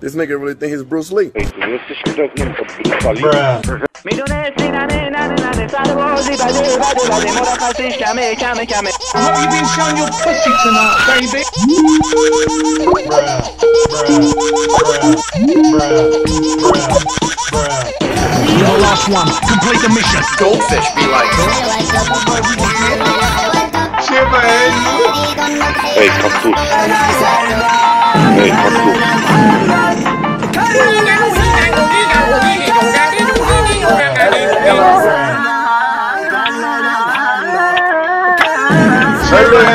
This nigga really think he's Bruce Lee. Ej, ty nie jesteś krewnym od Bruce'a Lee? I hope you've been showing your pussy tonight, baby. You're the last one. Complete the mission. Goldfish be like, Ej, kaktus. Ej, Bruh.